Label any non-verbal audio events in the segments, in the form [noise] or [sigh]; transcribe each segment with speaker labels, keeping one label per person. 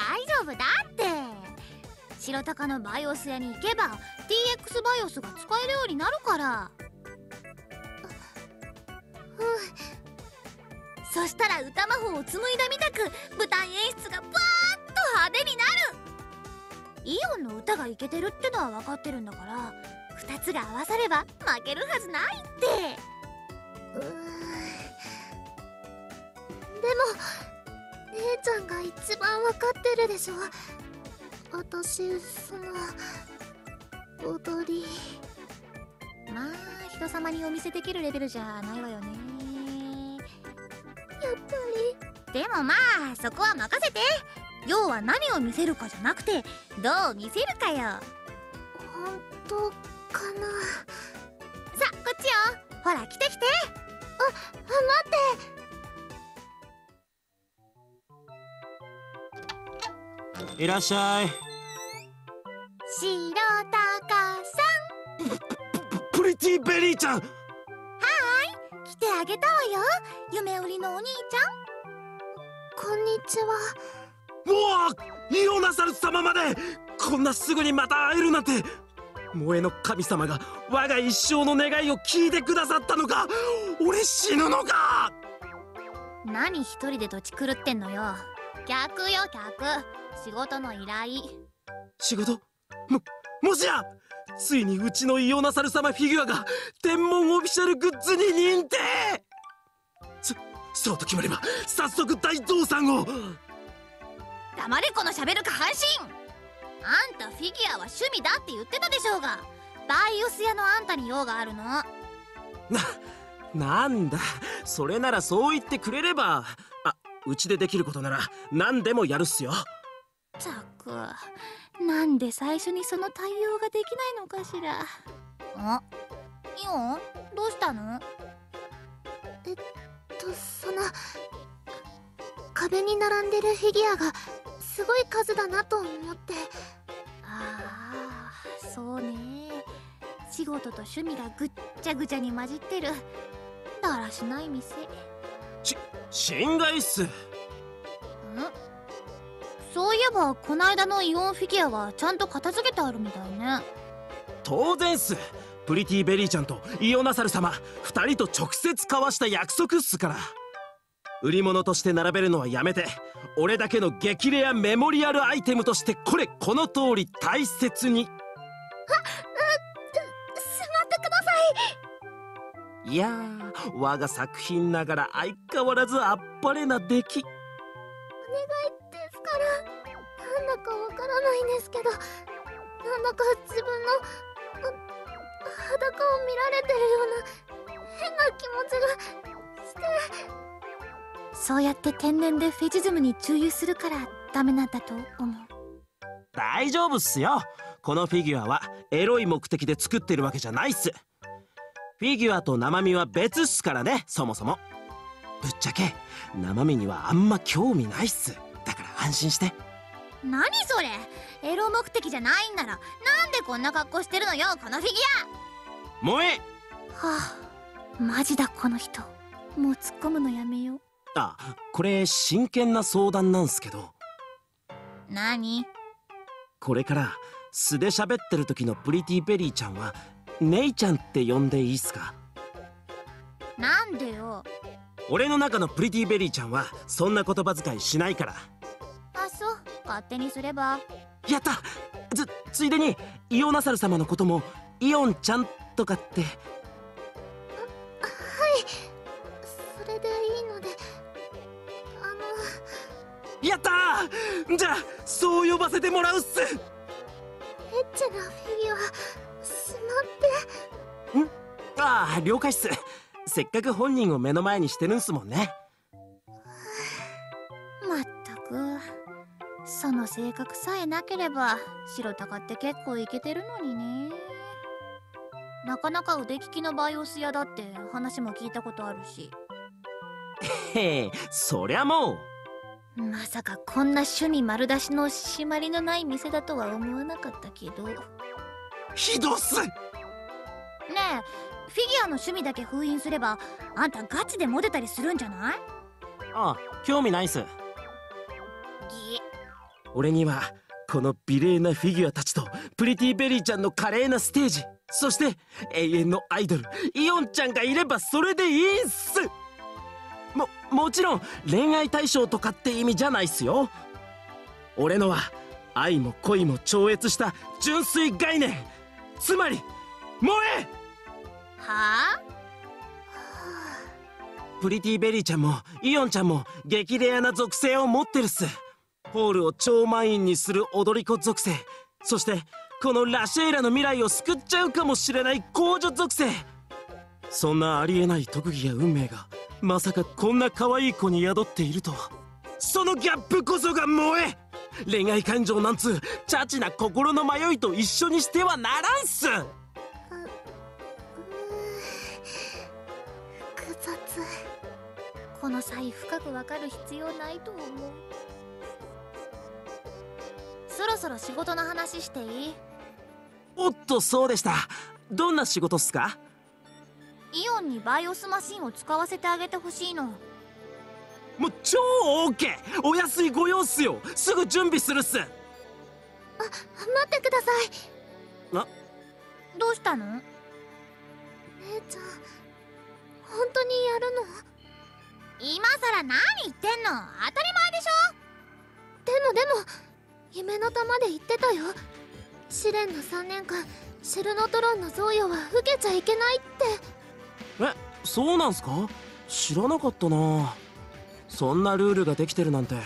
Speaker 1: 大丈夫だって。白鷹のバイオス屋に行けば TX バイオスが使えるようになるから。うん。そしたら歌魔法を紡いだみたく舞台演出がバーッと派手になる。イオンの歌がイケてるってのは分かってるんだから2つが合わされば負けるはずないって。うーん。でも姉ちゃんが一番分かってるでしょ。私その踊り。まあ人様にお見せできるレベルじゃないわよね。やっぱり。でもまあそこは任せて。要は何を見せるかじゃなくてどう見せるかよ。本当かな。さあこっちよ。ほら来て来て。あ待
Speaker 2: いらっしゃい。
Speaker 1: 白鷹さ
Speaker 2: プリティベリーちゃん。
Speaker 1: ん来てあげたわよ。夢売りのお兄ちゃん。こんにちは。
Speaker 2: うわイオナサル様まで。こんなすぐにまた会えるなんて。萌えの神様が我が一生の願いを聞いてくださったのか。俺死ぬのか。
Speaker 1: 何一人で土地狂ってんのよ客よ客仕事の依頼。
Speaker 2: 仕事？ももしや！ついにうちのイオナサル様フィギュアが天文オフィシャルグッズに認定！そそうと決まれば早速大増産を！
Speaker 1: 黙れこの喋る下半身！あんたフィギュアは趣味だって言ってたでしょうが！バイオス屋のあんたに用があるの。
Speaker 2: ななんだ。それならそう言ってくれれば。あうちでできることなら何でもやるっすよ。
Speaker 1: ったくなんで最初にその対応ができないのかしら？あイオン？どうしたの？えっとその壁に並んでるフィギュアがすごい数だなと思って。ああそうね。仕事と趣味がぐっちゃぐちゃに混じってる。だらしない店
Speaker 2: 心外っす。
Speaker 1: ん？そういえばこないだのイオンフィギュアはちゃんと片付けてあるみたいね。
Speaker 2: 当然っす。プリティベリーちゃんとイオナサル様二人と直接交わした約束っすから。売り物として並べるのはやめて俺だけの激レアメモリアルアイテムとしてこれこの通り大切に
Speaker 1: い
Speaker 2: いやー我が作品ながら相変わらずあっぱれな出来。
Speaker 1: ですからなんだかわからないんですけどなんだか自分のあ裸を見られてるような変な気持ちがして。そうやって天然でフェチズムに注入するからダメなんだと思う。
Speaker 2: 大丈夫っすよ。このフィギュアはエロい目的で作ってるわけじゃないっすフィギュアと生身は別っすからねそもそも。ぶっちゃけ生身にはあんま興味ないっす。だから安心して。
Speaker 1: 何それ？エロ目的じゃないんならなんでこんな格好してるのよこのフィギュアはあマジだこの人。もう突っ込むのやめよう。
Speaker 2: あこれ真剣な相談なんすけど。
Speaker 1: 何？
Speaker 2: これから素で喋ってる時のプリティベリーちゃんはネイちゃんって呼んでいいっすか？
Speaker 1: なんでよ。
Speaker 2: 俺の中のプリティベリーちゃんはそんな言葉遣いしないから。
Speaker 1: あそう。勝手にすれば。
Speaker 2: やった！つついでにイオナサル様のこともイオンちゃんとかって。
Speaker 1: はい。それでいいので。あの。
Speaker 2: やったー！じゃあそう呼ばせてもらうっす。
Speaker 1: エッチなフィギュア
Speaker 2: ああ了解っす。せっかく本人を目の前にしてるんすもんね。
Speaker 1: まったく。その性格さえなければ白鷹って結構イケてるのにね。なかなか腕利きのバイオス屋だって話も聞いたことあるし。
Speaker 2: へえそりゃもう。
Speaker 1: まさかこんな趣味丸出しの締まりのない店だとは思わなかったけど。ね
Speaker 2: ひどっす。
Speaker 1: えフィギュアの趣味だけ封印すればあんたガチでモテたりするんじゃない？
Speaker 2: ああ興味ないっす。
Speaker 1: ぎ。
Speaker 2: 俺にはこの美麗なフィギュアたちとプリティベリーちゃんの華麗なステージそして永遠のアイドルイオンちゃんがいればそれでいいっす。ももちろん恋愛対象とかって意味じゃないっすよ。俺のは愛も恋も超越した純粋概念。つまり萌え！
Speaker 1: はあ？
Speaker 2: プリティベリーちゃんもイオンちゃんも激レアな属性を持ってるっす。ホールを超満員にする踊り子属性。そしてこのラシェイラの未来を救っちゃうかもしれない公女属性。そんなありえない特技や運命がまさかこんな可愛い子に宿っているとは。そのギャップこそが萌え。恋愛感情なんつうチャチな心の迷いと一緒にしてはならんっす。
Speaker 1: この際深くわかる必要ないと思う。そろそろ仕事の話していい？
Speaker 2: おっとそうでした。どんな仕事っすか？
Speaker 1: イオンにバイオスマシンを使わせてあげてほしいの。
Speaker 2: もう超オーケー。お安いご用っすよ。すぐ準備するっす。
Speaker 1: 待ってください。
Speaker 2: な
Speaker 1: どうしたの？姉ちゃん本当にやるの？今さら何言ってんの？当たり前でしょ？でもでも夢の玉で言ってたよ。試練の3年間シェルノトロンの贈与は受けちゃいけないって。
Speaker 2: えそうなんすか？知らなかったな。そんなルールができてるなんて。え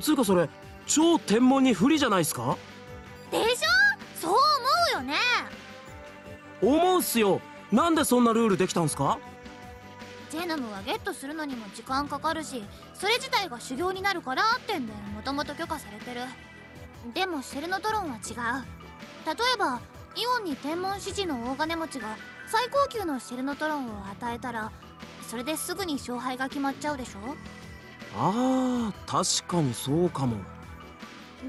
Speaker 2: つうかそれ超天文に不利じゃないっすか？
Speaker 1: でしょ？そう思うよね。
Speaker 2: 思うっすよ。なんでそんなルールできたんすか？
Speaker 1: ジェノムはゲットするのにも時間かかるしそれ自体が修行になるからってんでもともと許可されてる。でもシェルノトロンは違う。例えばイオンに天文支持の大金持ちが最高級のシェルノトロンを与えたらそれですぐに勝敗が決まっちゃうでしょ？
Speaker 2: あー確かにそうかも。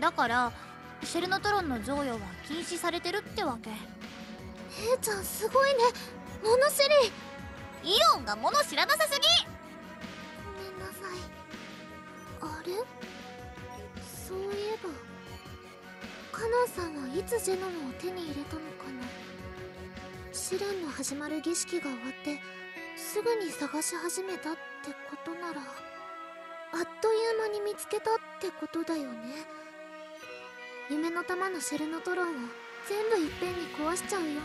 Speaker 1: だからシェルノトロンの贈与は禁止されてるってわけ。姉ちゃんすごいね。物知りイオンが物知らなさすぎ。ごめんなさい。あれ？そういえばカノンさんはいつジェノムを手に入れたのかな。試練の始まる儀式が終わってすぐに探し始めたってことならあっという間に見つけたってことだよね。夢の玉のシェルノトロンを全部いっぺんに壊しちゃうような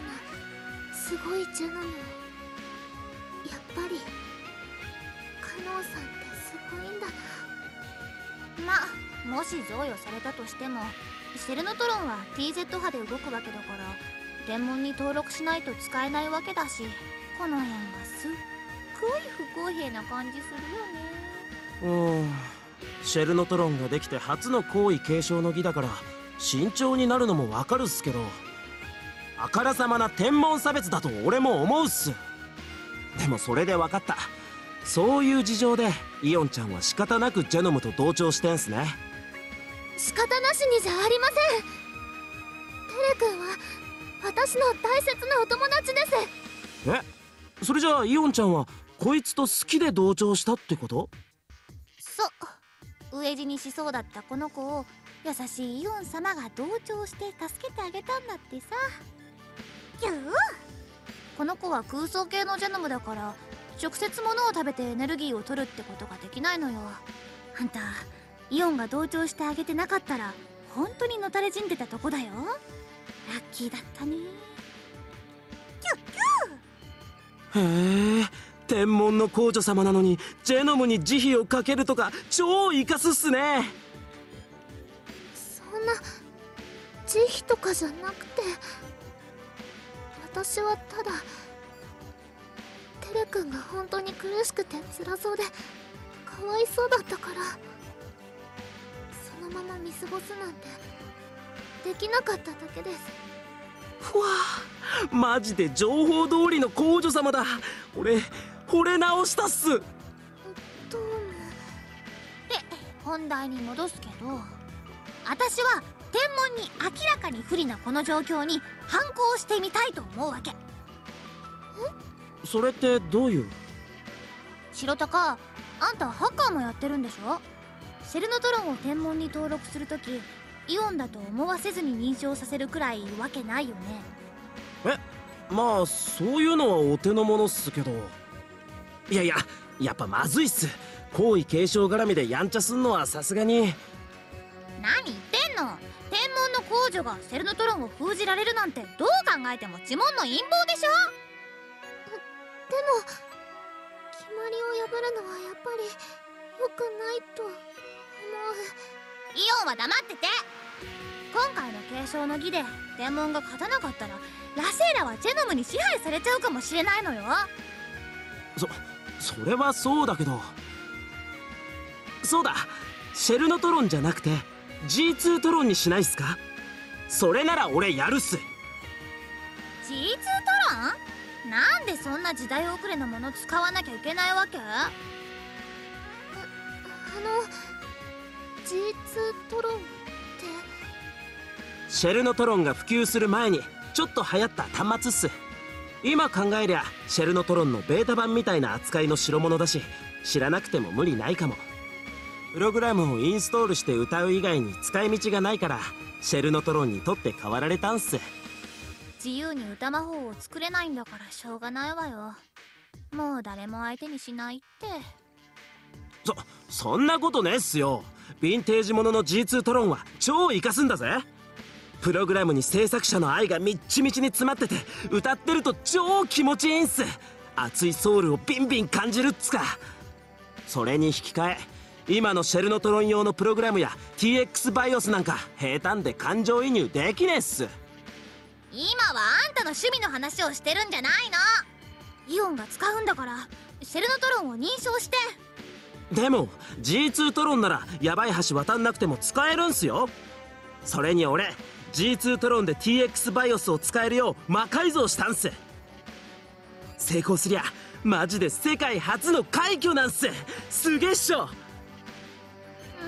Speaker 1: すごいジェノムを。ぱりカノンさんってすごいんだな。まあもし贈与されたとしてもシェルノトロンは TZ 波で動くわけだから天文に登録しないと使えないわけだしこの辺がすっごい不公平な感じするよね。
Speaker 2: うーんシェルノトロンができて初の皇位継承の儀だから慎重になるのもわかるっすけどあからさまな天文差別だと俺も思うっすでもそれで分かった。そういう事情でイオンちゃんは仕方なくジェノムと同調してんすね。
Speaker 1: 仕方なしにじゃありません。テレ君は私の大切なお友達です。
Speaker 2: え？それじゃあイオンちゃんはこいつと好きで同調したってこと？
Speaker 1: そう。飢え死にしそうだったこの子を優しいイオン様が同調して助けてあげたんだってさ。ぎゅうこの子は空想系のジェノムだから直接物を食べてエネルギーを取るってことができないのよ。あんたイオンが同調してあげてなかったら本当にのたれ死んでたとこだよ。ラッキーだったね。キュッキュ
Speaker 2: へえ天文の皇女様なのにジェノムに慈悲をかけるとか超イカすっすね。
Speaker 1: そんな慈悲とかじゃなくて私はただテレ君が本当に苦しくて辛そうでかわいそうだったからそのまま見過ごすなんてできなかっただけです。
Speaker 2: ふわあマジで情報通りの皇女様だ。俺惚れ直したっす。
Speaker 1: どうもで本題に戻すけど私は天文に明らかに不利なこの状況に反抗してみたいと思うわけ。
Speaker 2: それってどういう？
Speaker 1: 白鷹あんたハッカーもやってるんでしょ？シェルノトロンを天文に登録するときイオンだと思わせずに認証させるくらいわけないよね。
Speaker 2: えまあそういうのはお手の物っすけど。いやいややっぱまずいっす。皇位継承絡みでやんちゃすんのはさすがに。
Speaker 1: 何？言っの天文の公女がシェルノトロンを封じられるなんてどう考えても呪文の陰謀でしょ？
Speaker 3: でも決まりを破るのはやっぱり良くないと思う。
Speaker 1: イオンは黙ってて。今回の継承の儀で天文が勝たなかったらラセーラはジェノムに支配されちゃうかもしれないのよ。
Speaker 2: そそれはそうだけど。そうだ。シェルノトロンじゃなくて G2 トロンにしないっすか？それなら俺やるっす。
Speaker 1: G2 トロン？なんでそんな時代遅れのもの使わなきゃいけないわけ？
Speaker 3: あの G2 トロンって。
Speaker 2: シェルノトロンが普及する前にちょっと流行った端末っす。今考えりゃシェルノトロンのベータ版みたいな扱いの代物だし知らなくても無理ないかもプログラムをインストールして歌う以外に使い道がないからシェルノトロンにとって変わられたんす。
Speaker 1: 自由に歌魔法を作れないんだからしょうがないわよ。もう誰も相手にしないって。
Speaker 2: そそんなことねえっすよ。ヴィンテージものの G2 トロンは超活かすんだぜ。プログラムに制作者の愛がみっちみちに詰まってて歌ってると超気持ちいいんす。熱いソウルをビンビン感じるっつか。それに引き換え今のシェルノトロン用のプログラムや TX バイオスなんか平坦で感情移入できねえっす。
Speaker 1: 今はあんたの趣味の話をしてるんじゃないの？イオンが使うんだからシェルノトロンを認証して。
Speaker 2: でも G2 トロンならヤバい橋渡んなくても使えるんすよ。それに俺 G2 トロンで TX バイオスを使えるよう魔改造したんす。成功すりゃマジで世界初の快挙なんす。すげえっしょ。
Speaker 1: も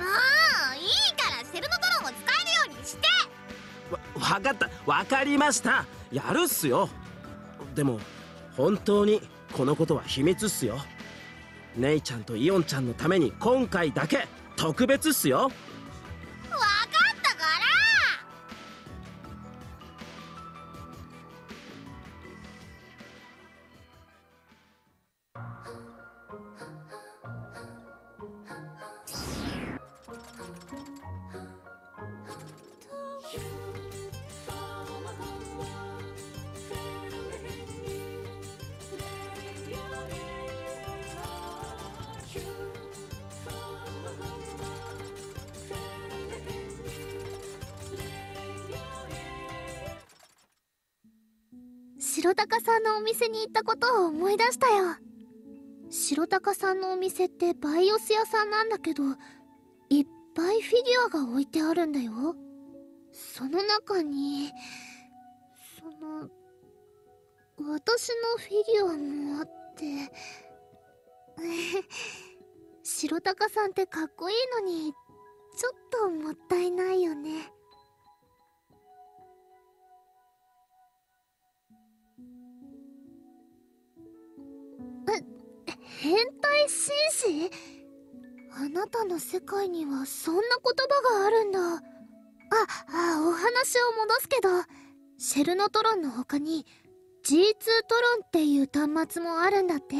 Speaker 1: もういいからセルノドロンを使えるようにして。
Speaker 2: わ分かった。分かりました。やるっすよ。でも本当にこのことは秘密っすよ。姉ちゃんとイオンちゃんのために今回だけ特別っすよ。
Speaker 3: 白鷹さんのお店に行ったことを思い出したよ。白鷹さんのお店ってバイオス屋さんなんだけどいっぱいフィギュアが置いてあるんだよ。その中にその私のフィギュアもあって [laughs] 白鷹さんってかっこいいのにちょっともったいないよね。紳士？あなたの世界にはそんな言葉があるんだ。ああお話を戻すけどシェルノトロンの他に G2 トロンっていう端末もあるんだって。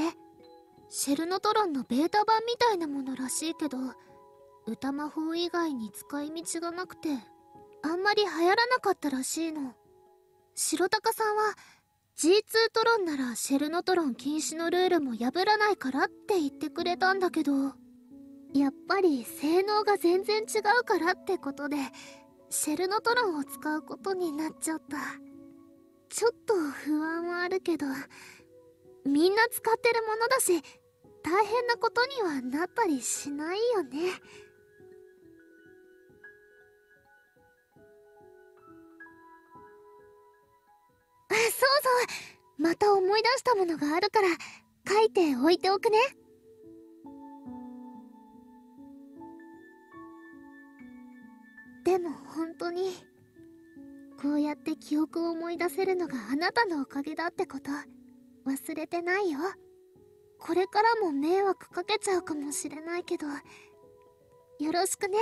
Speaker 3: シェルノトロンのベータ版みたいなものらしいけど歌魔法以外に使い道がなくてあんまり流行らなかったらしいの。白鷹さんは G2 トロンならシェルノトロン禁止のルールも破らないからって言ってくれたんだけどやっぱり性能が全然違うからってことでシェルノトロンを使うことになっちゃった。ちょっと不安はあるけどみんな使ってるものだし大変なことにはなったりしないよね。また思い出したものがあるから書いておいておくね。でも本当にこうやって記憶を思い出せるのがあなたのおかげだってこと忘れてないよ。これからも迷惑かけちゃうかもしれないけどよろしくね。